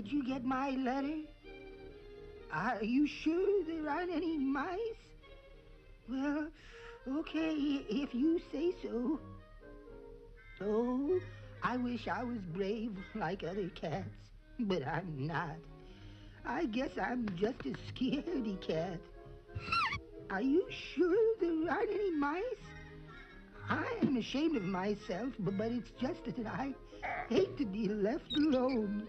did you get my letter? Are you sure there aren't any mice? Well, okay, if you say so. Oh, I wish I was brave like other cats, but I'm not. I guess I'm just a scaredy cat. Are you sure there aren't any mice? I'm ashamed of myself, but, but it's just that I hate to be left alone.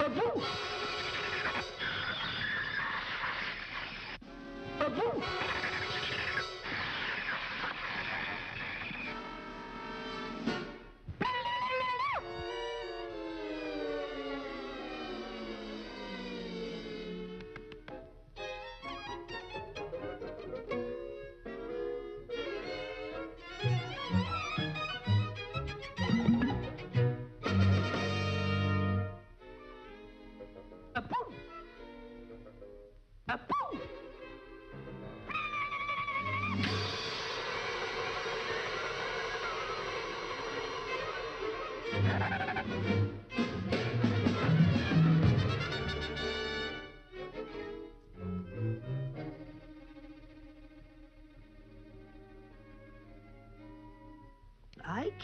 I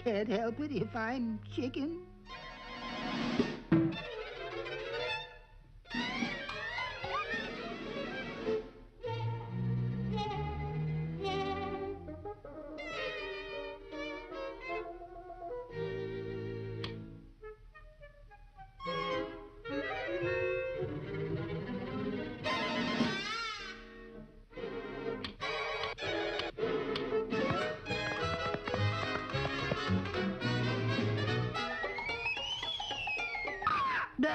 can't help it if I'm chicken. Oh,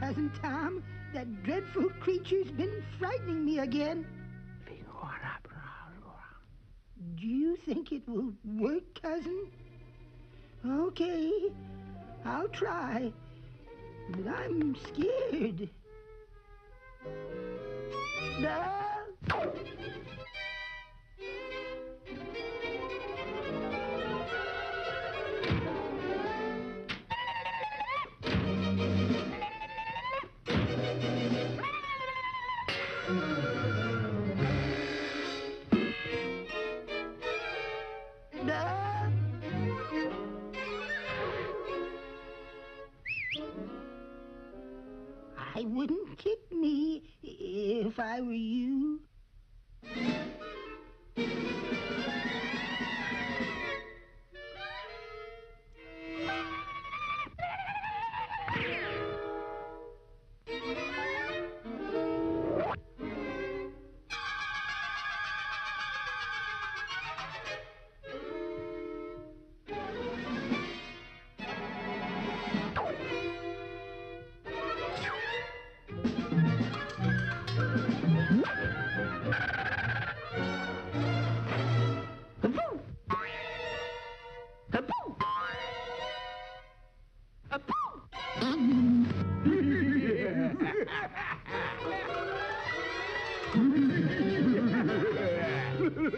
cousin Tom, that dreadful creature's been frightening me again. Do you think it will work, Cousin? Okay, I'll try. But I'm scared. Ah! I wouldn't kick me if I were you.